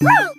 Woo!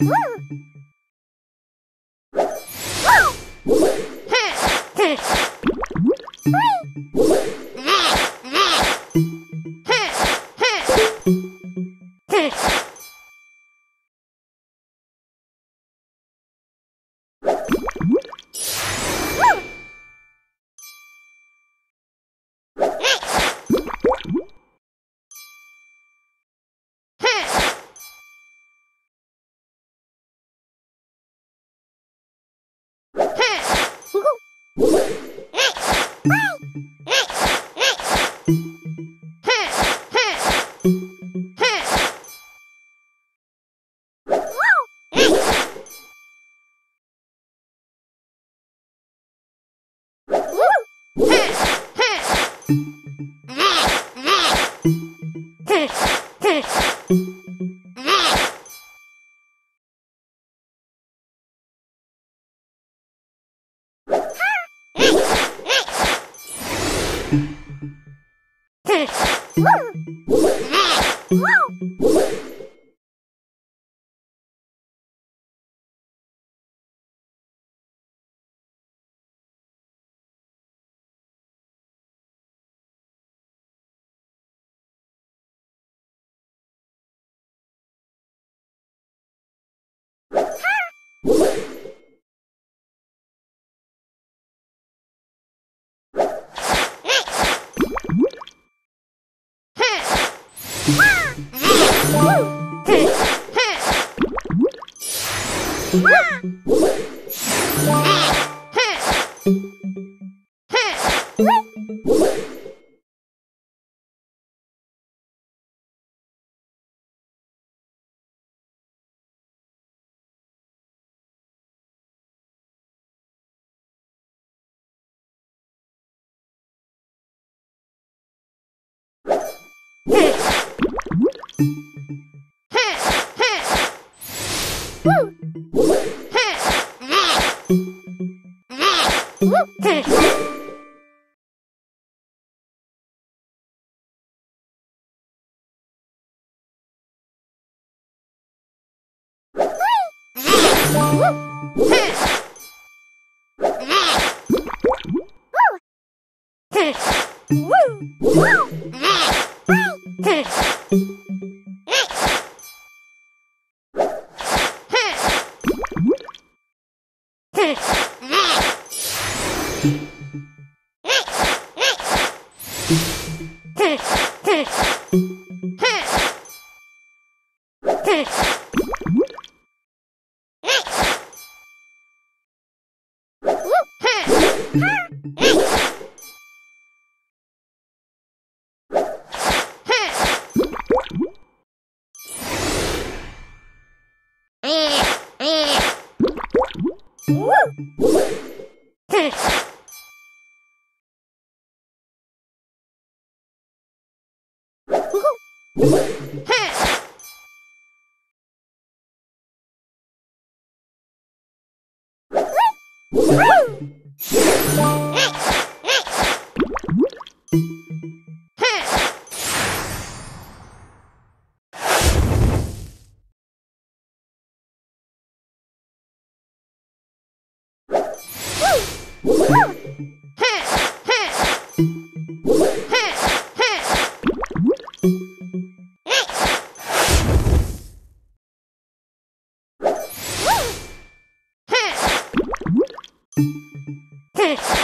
Woo! Thanks. Woo! Woo! Woo! Woo! Thank you. Woo!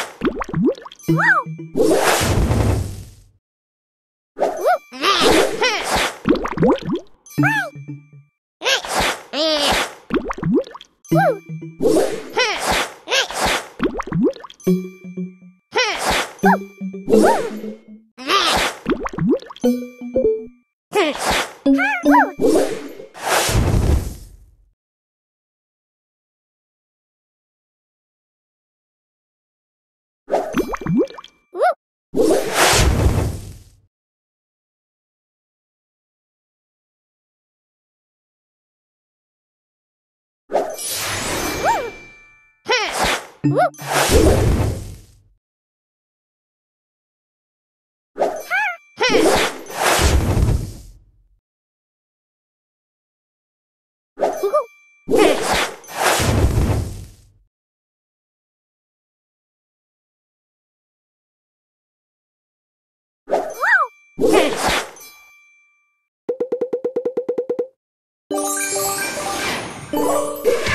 嘿！嘿！嘿！嘿！